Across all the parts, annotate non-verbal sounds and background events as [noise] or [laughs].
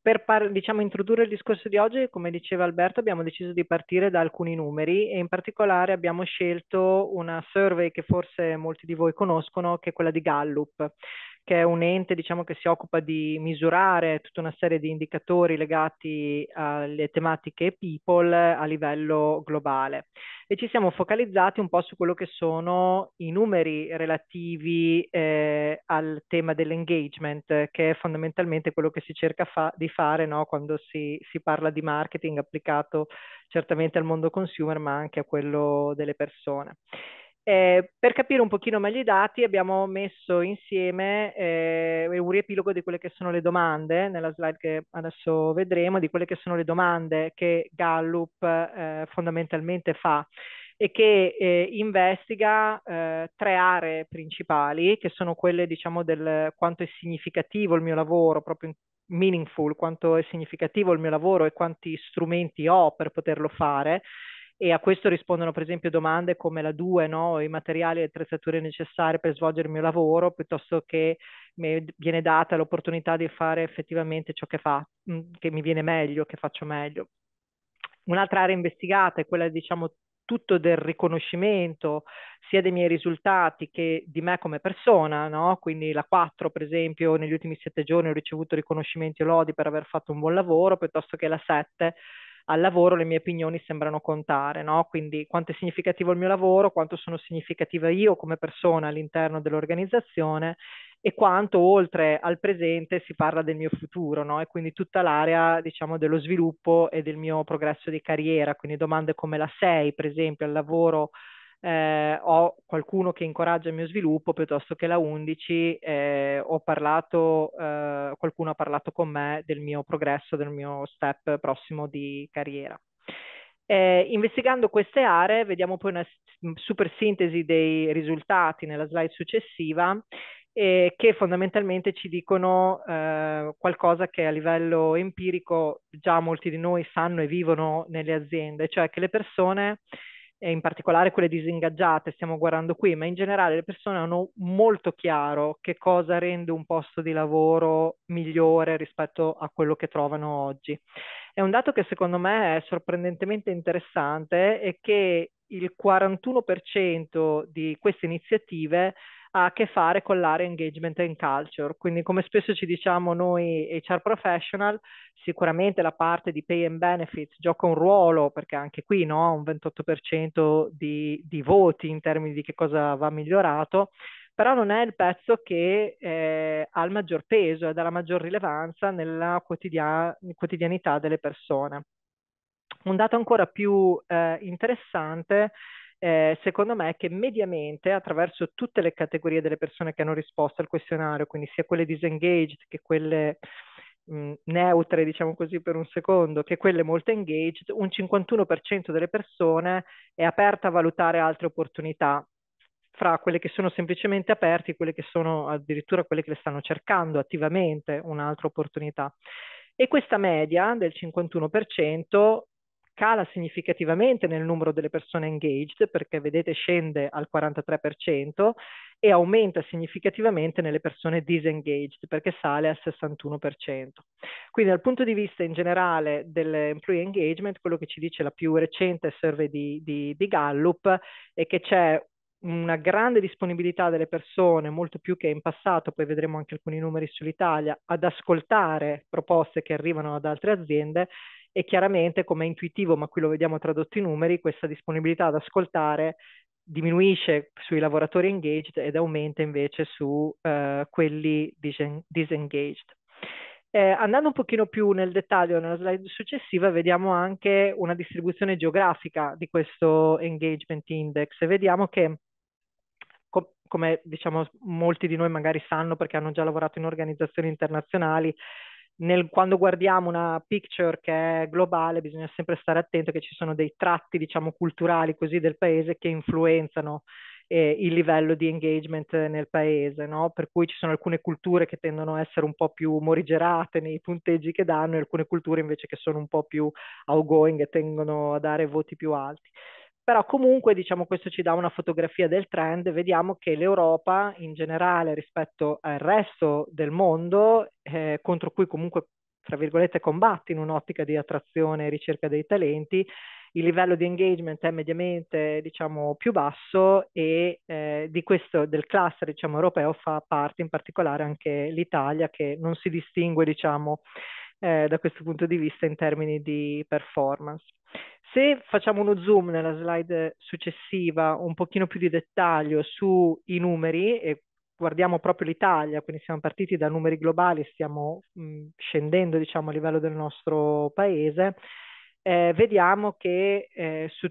per par- diciamo, introdurre il discorso di oggi, come diceva Alberto, abbiamo deciso di partire da alcuni numeri e in particolare abbiamo scelto una survey che forse molti di voi conoscono, che è quella di Gallup che è un ente diciamo, che si occupa di misurare tutta una serie di indicatori legati alle tematiche people a livello globale. E ci siamo focalizzati un po' su quello che sono i numeri relativi eh, al tema dell'engagement, che è fondamentalmente quello che si cerca fa- di fare no? quando si, si parla di marketing applicato certamente al mondo consumer, ma anche a quello delle persone. Eh, per capire un pochino meglio i dati abbiamo messo insieme eh, un riepilogo di quelle che sono le domande, nella slide che adesso vedremo, di quelle che sono le domande che Gallup eh, fondamentalmente fa e che eh, investiga eh, tre aree principali, che sono quelle diciamo del quanto è significativo il mio lavoro, proprio meaningful, quanto è significativo il mio lavoro e quanti strumenti ho per poterlo fare e a questo rispondono per esempio domande come la 2, no? i materiali e le attrezzature necessarie per svolgere il mio lavoro, piuttosto che mi viene data l'opportunità di fare effettivamente ciò che fa, mm, che mi viene meglio, che faccio meglio. Un'altra area investigata è quella, diciamo, tutto del riconoscimento sia dei miei risultati che di me come persona, no? Quindi la 4, per esempio, negli ultimi sette giorni ho ricevuto riconoscimenti e lodi per aver fatto un buon lavoro, piuttosto che la 7 al lavoro le mie opinioni sembrano contare, no? Quindi quanto è significativo il mio lavoro, quanto sono significativa io come persona all'interno dell'organizzazione e quanto oltre al presente si parla del mio futuro, no? E quindi tutta l'area, diciamo, dello sviluppo e del mio progresso di carriera, quindi domande come la 6, per esempio, al lavoro eh, ho qualcuno che incoraggia il mio sviluppo piuttosto che la 11 eh, ho parlato, eh, qualcuno ha parlato con me del mio progresso, del mio step prossimo di carriera. Eh, investigando queste aree vediamo poi una super sintesi dei risultati nella slide successiva eh, che fondamentalmente ci dicono eh, qualcosa che a livello empirico già molti di noi sanno e vivono nelle aziende, cioè che le persone e in particolare quelle disingaggiate, stiamo guardando qui, ma in generale le persone hanno molto chiaro che cosa rende un posto di lavoro migliore rispetto a quello che trovano oggi. È un dato che secondo me è sorprendentemente interessante e che il 41% di queste iniziative ha a che fare con l'area engagement and culture. Quindi come spesso ci diciamo noi HR professional, sicuramente la parte di pay and benefits gioca un ruolo perché anche qui no, un 28% di, di voti in termini di che cosa va migliorato, però non è il pezzo che eh, ha il maggior peso e dà la maggior rilevanza nella quotidia- quotidianità delle persone. Un dato ancora più eh, interessante eh, secondo me è che mediamente attraverso tutte le categorie delle persone che hanno risposto al questionario, quindi sia quelle disengaged che quelle mh, neutre, diciamo così per un secondo, che quelle molto engaged, un 51% delle persone è aperta a valutare altre opportunità fra quelle che sono semplicemente aperte e quelle che sono addirittura quelle che le stanno cercando attivamente un'altra opportunità. E questa media del 51% cala significativamente nel numero delle persone engaged, perché vedete scende al 43%, e aumenta significativamente nelle persone disengaged, perché sale al 61%. Quindi dal punto di vista in generale dell'employee engagement, quello che ci dice la più recente survey di, di, di Gallup è che c'è una grande disponibilità delle persone, molto più che in passato, poi vedremo anche alcuni numeri sull'Italia, ad ascoltare proposte che arrivano ad altre aziende e chiaramente come è intuitivo, ma qui lo vediamo tradotto in numeri, questa disponibilità ad ascoltare diminuisce sui lavoratori engaged ed aumenta invece su uh, quelli disengaged. Eh, andando un pochino più nel dettaglio nella slide successiva vediamo anche una distribuzione geografica di questo engagement index vediamo che com come diciamo molti di noi magari sanno perché hanno già lavorato in organizzazioni internazionali nel, quando guardiamo una picture che è globale bisogna sempre stare attento che ci sono dei tratti, diciamo, culturali così del paese che influenzano eh, il livello di engagement nel paese, no? Per cui ci sono alcune culture che tendono a essere un po' più morigerate nei punteggi che danno e alcune culture invece che sono un po' più outgoing e tendono a dare voti più alti. Però comunque diciamo questo ci dà una fotografia del trend, vediamo che l'Europa in generale rispetto al resto del mondo, eh, contro cui comunque tra virgolette, combatte in un'ottica di attrazione e ricerca dei talenti, il livello di engagement è mediamente diciamo, più basso e eh, di questo, del cluster diciamo, europeo fa parte in particolare anche l'Italia che non si distingue diciamo, eh, da questo punto di vista in termini di performance. Se facciamo uno zoom nella slide successiva, un pochino più di dettaglio sui numeri e guardiamo proprio l'Italia, quindi siamo partiti da numeri globali, stiamo mh, scendendo diciamo, a livello del nostro paese, eh, vediamo che eh, su,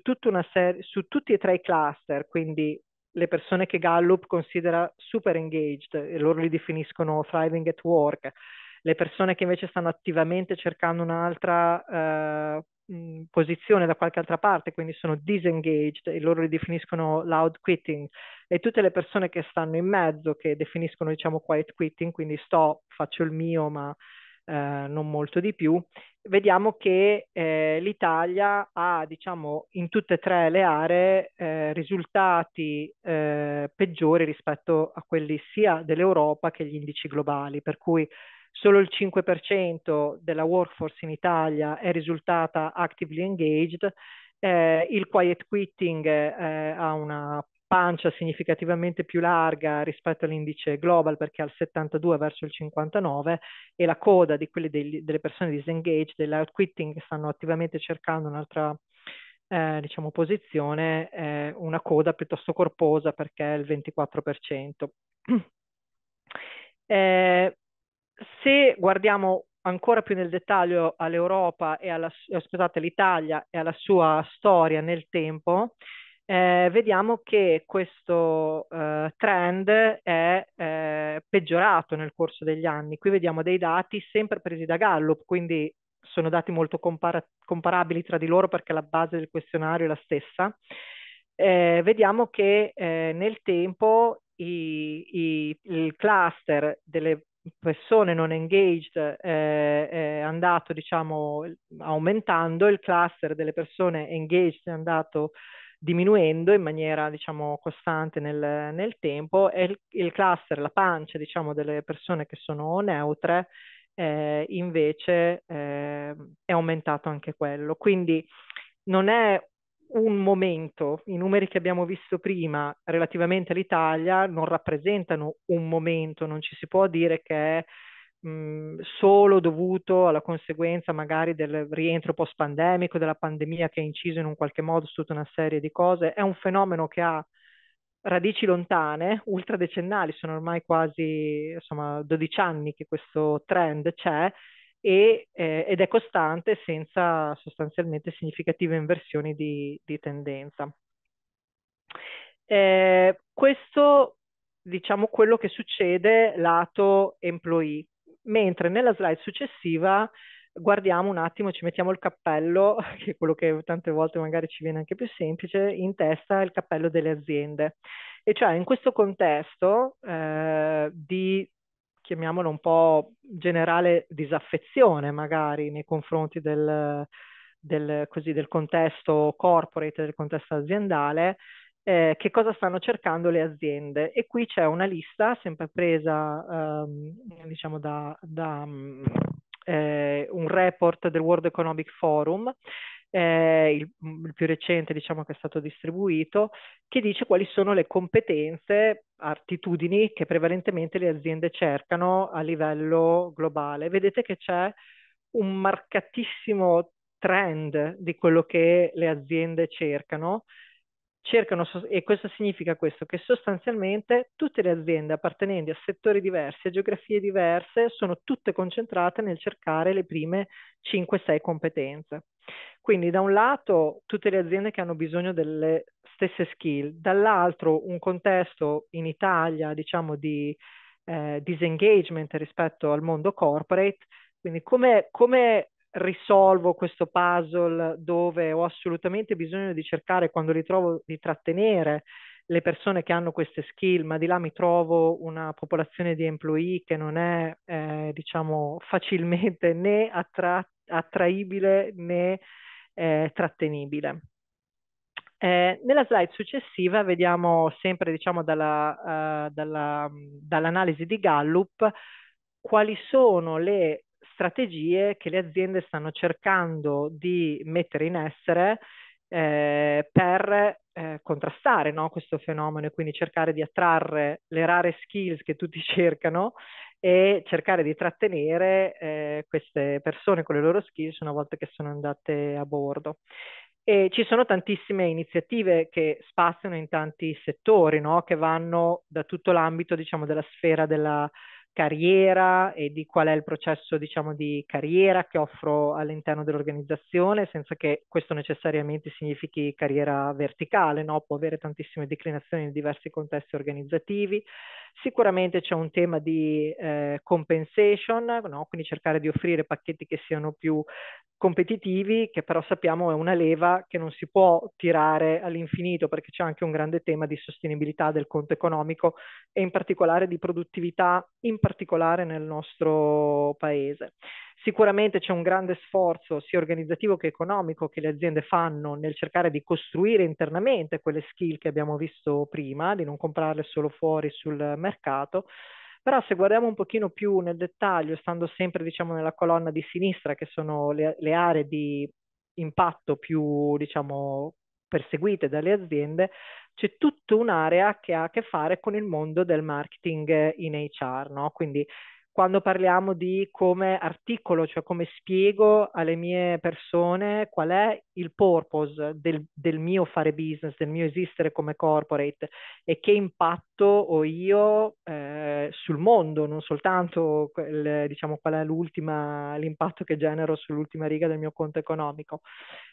serie, su tutti e tre i cluster, quindi le persone che Gallup considera super engaged, e loro li definiscono thriving at work, le persone che invece stanno attivamente cercando un'altra eh, posizione da qualche altra parte, quindi sono disengaged e loro li definiscono loud quitting, e tutte le persone che stanno in mezzo, che definiscono diciamo quiet quitting, quindi sto, faccio il mio, ma eh, non molto di più, vediamo che eh, l'Italia ha, diciamo, in tutte e tre le aree eh, risultati eh, peggiori rispetto a quelli sia dell'Europa che gli indici globali, per cui solo il 5% della workforce in Italia è risultata actively engaged, eh, il quiet quitting eh, ha una pancia significativamente più larga rispetto all'indice global perché ha il 72 verso il 59 e la coda di quelle degli, delle persone disengaged, dell'out quitting che stanno attivamente cercando un'altra eh, diciamo, posizione, è una coda piuttosto corposa perché è il 24%. [clears throat] eh, se guardiamo ancora più nel dettaglio all'Europa e alla, eh, scusate, all'Italia e alla sua storia nel tempo, eh, vediamo che questo eh, trend è eh, peggiorato nel corso degli anni. Qui vediamo dei dati sempre presi da Gallup, quindi sono dati molto compara comparabili tra di loro perché la base del questionario è la stessa. Eh, vediamo che eh, nel tempo i, i, il cluster delle persone non engaged eh, è andato diciamo aumentando, il cluster delle persone engaged è andato diminuendo in maniera diciamo costante nel, nel tempo e il, il, cluster, la pancia diciamo delle persone che sono neutre eh, invece eh, è aumentato anche quello. Quindi non è un momento, i numeri che abbiamo visto prima relativamente all'Italia non rappresentano un momento, non ci si può dire che è mh, solo dovuto alla conseguenza magari del rientro post-pandemico, della pandemia che ha inciso in un qualche modo su tutta una serie di cose, è un fenomeno che ha radici lontane, ultradecennali, sono ormai quasi insomma 12 anni che questo trend c'è e, eh, ed è costante senza sostanzialmente significative inversioni di, di tendenza. Eh, questo diciamo quello che succede lato employee, mentre nella slide successiva guardiamo un attimo, ci mettiamo il cappello, [laughs] che è quello che tante volte magari ci viene anche più semplice, in testa il cappello delle aziende. E cioè in questo contesto eh, di chiamiamolo un po' generale disaffezione magari nei confronti del, del, così, del contesto corporate, del contesto aziendale, eh, che cosa stanno cercando le aziende. E qui c'è una lista sempre presa ehm, diciamo da, da eh, un report del World Economic Forum eh, il, il, più recente diciamo che è stato distribuito, che dice quali sono le competenze, attitudini che prevalentemente le aziende cercano a livello globale. Vedete che c'è un marcatissimo trend di quello che le aziende cercano, cercano, e questo significa questo, che sostanzialmente tutte le aziende appartenenti a settori diversi, a geografie diverse, sono tutte concentrate nel cercare le prime 5-6 competenze. Quindi da un lato tutte le aziende che hanno bisogno delle stesse skill, dall'altro un contesto in Italia, diciamo, di eh, disengagement rispetto al mondo corporate, quindi come, come risolvo questo puzzle dove ho assolutamente bisogno di cercare quando li trovo di trattenere le persone che hanno queste skill, ma di là mi trovo una popolazione di employee che non è, eh, diciamo, facilmente né attra- attraibile né eh, trattenibile. Eh, nella slide successiva vediamo sempre, diciamo, dalla, uh, dalla, dall'analisi di Gallup quali sono le strategie che le aziende stanno cercando di mettere in essere eh, per eh, contrastare no, questo fenomeno e quindi cercare di attrarre le rare skills che tutti [laughs] cercano e cercare di trattenere eh, queste persone con le loro skills una volta che sono andate a bordo. E ci sono tantissime iniziative che spaziano in tanti settori, no? che vanno da tutto l'ambito diciamo, della sfera della carriera e di qual è il processo diciamo, di carriera che offro all'interno dell'organizzazione, senza che questo necessariamente significhi carriera verticale, no? può avere tantissime declinazioni in diversi contesti organizzativi. Sicuramente c'è un tema di eh, compensation, no? quindi cercare di offrire pacchetti che siano più competitivi, che però sappiamo è una leva che non si può tirare all'infinito perché c'è anche un grande tema di sostenibilità del conto economico e in particolare di produttività, in particolare nel nostro paese. Sicuramente c'è un grande sforzo sia organizzativo che economico che le aziende fanno nel cercare di costruire internamente quelle skill che abbiamo visto prima, di non comprarle solo fuori sul mercato. Però se guardiamo un pochino più nel dettaglio, stando sempre diciamo nella colonna di sinistra, che sono le, le aree di impatto più diciamo perseguite dalle aziende, c'è tutta un'area che ha a che fare con il mondo del marketing in HR, no? Quindi quando parliamo di come articolo, cioè come spiego alle mie persone qual è il purpose del, del, mio fare business, del mio esistere come corporate e che impatto ho io eh, sul mondo, non soltanto quel, diciamo qual è l'ultima, l'impatto che genero sull'ultima riga del mio conto economico,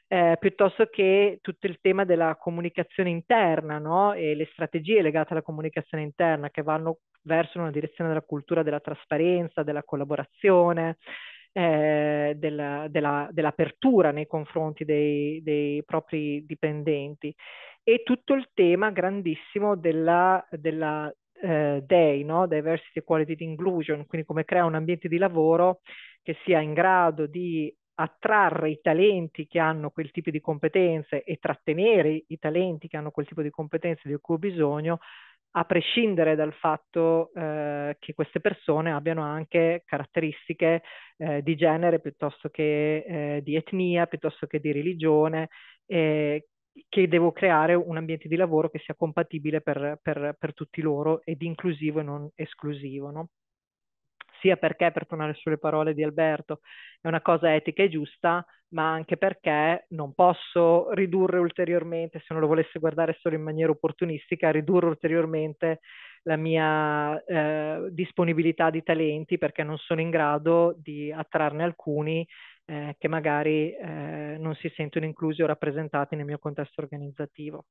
eh, piuttosto che tutto il tema della comunicazione interna no? e le strategie legate alla comunicazione interna che vanno verso una direzione della cultura della trasparenza, della collaborazione, eh, della, della, dell'apertura nei confronti dei, dei, propri dipendenti e tutto il tema grandissimo della, della eh, DEI, no? Diversity, Equality and Inclusion, quindi come crea un ambiente di lavoro che sia in grado di attrarre i talenti che hanno quel tipo di competenze e trattenere i talenti che hanno quel tipo di competenze di cui ho bisogno a prescindere dal fatto eh, che queste persone abbiano anche caratteristiche eh, di genere piuttosto che eh, di etnia, piuttosto che di religione, che devo creare un ambiente di lavoro che sia compatibile per, per, per tutti loro ed inclusivo e non esclusivo. No? sia perché, per tornare sulle parole di Alberto, è una cosa etica e giusta, ma anche perché non posso ridurre ulteriormente, se non lo volesse guardare solo in maniera opportunistica, ridurre ulteriormente la mia eh, disponibilità di talenti perché non sono in grado di attrarne alcuni eh, che magari eh, non si sentono inclusi o rappresentati nel mio contesto organizzativo.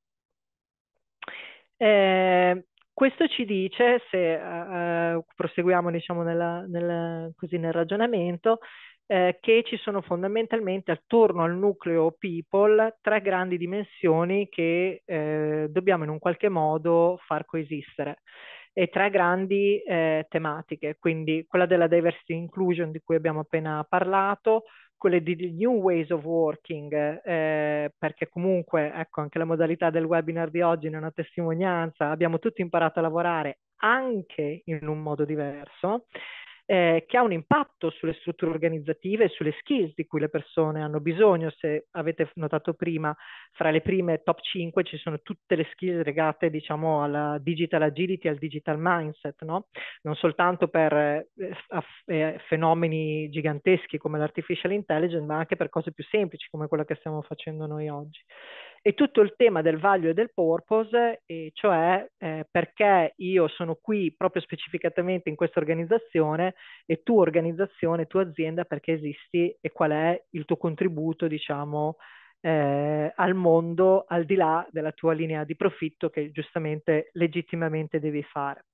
Eh, questo ci dice, se uh, proseguiamo diciamo, nella, nella, così nel ragionamento, eh, che ci sono fondamentalmente attorno al nucleo people tre grandi dimensioni che eh, dobbiamo in un qualche modo far coesistere. E tre grandi eh, tematiche, quindi quella della diversity inclusion di cui abbiamo appena parlato, quelle di new ways of working, eh, perché comunque ecco anche la modalità del webinar di oggi è una testimonianza, abbiamo tutti imparato a lavorare anche in un modo diverso eh, che ha un impatto sulle strutture organizzative e sulle skills di cui le persone hanno bisogno. Se avete notato prima, fra le prime top 5 ci sono tutte le skills legate, diciamo, alla digital agility, al digital mindset, no? Non soltanto per eh, eh, fenomeni giganteschi come l'artificial intelligence, ma anche per cose più semplici come quella che stiamo facendo noi oggi e tutto il tema del value e del purpose, e cioè eh, perché io sono qui proprio specificatamente in questa organizzazione e tu organizzazione, tu azienda, perché esisti e qual è il tuo contributo, diciamo, eh, al mondo al di là della tua linea di profitto che giustamente, legittimamente devi fare.